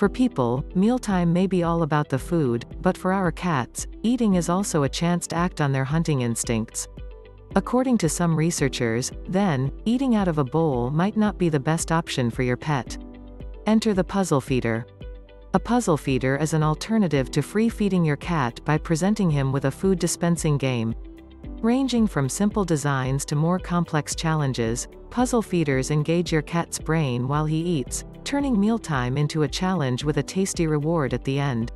For people, mealtime may be all about the food, but for our cats, eating is also a chance to act on their hunting instincts. According to some researchers, then, eating out of a bowl might not be the best option for your pet. Enter the puzzle feeder. A puzzle feeder is an alternative to free feeding your cat by presenting him with a food dispensing game. Ranging from simple designs to more complex challenges, puzzle feeders engage your cat's brain while he eats, turning mealtime into a challenge with a tasty reward at the end.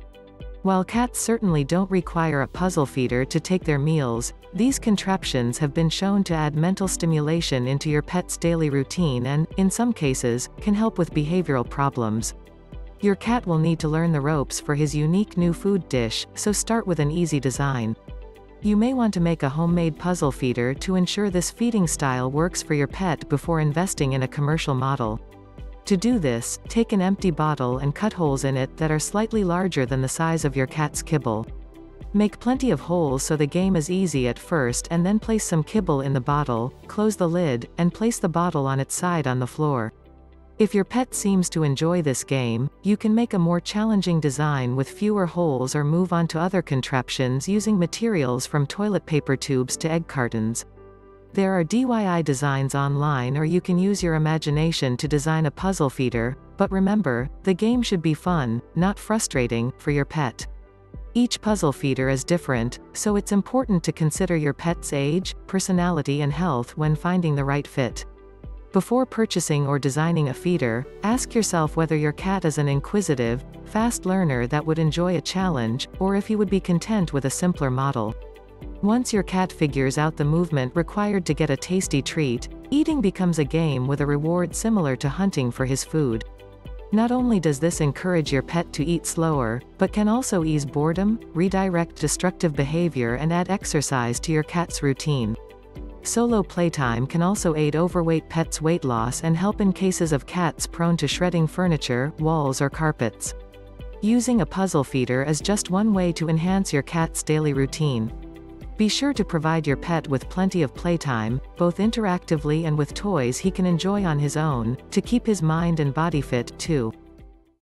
While cats certainly don't require a puzzle feeder to take their meals, these contraptions have been shown to add mental stimulation into your pet's daily routine and, in some cases, can help with behavioral problems. Your cat will need to learn the ropes for his unique new food dish, so start with an easy design. You may want to make a homemade puzzle feeder to ensure this feeding style works for your pet before investing in a commercial model. To do this, take an empty bottle and cut holes in it that are slightly larger than the size of your cat's kibble. Make plenty of holes so the game is easy at first and then place some kibble in the bottle, close the lid, and place the bottle on its side on the floor. If your pet seems to enjoy this game, you can make a more challenging design with fewer holes or move on to other contraptions using materials from toilet paper tubes to egg cartons. There are DIY designs online or you can use your imagination to design a puzzle feeder, but remember, the game should be fun, not frustrating, for your pet. Each puzzle feeder is different, so it's important to consider your pet's age, personality and health when finding the right fit. Before purchasing or designing a feeder, ask yourself whether your cat is an inquisitive, fast learner that would enjoy a challenge, or if he would be content with a simpler model. Once your cat figures out the movement required to get a tasty treat, eating becomes a game with a reward similar to hunting for his food. Not only does this encourage your pet to eat slower, but can also ease boredom, redirect destructive behavior and add exercise to your cat's routine. Solo playtime can also aid overweight pets' weight loss and help in cases of cats prone to shredding furniture, walls or carpets. Using a puzzle feeder is just one way to enhance your cat's daily routine. Be sure to provide your pet with plenty of playtime, both interactively and with toys he can enjoy on his own, to keep his mind and body fit, too.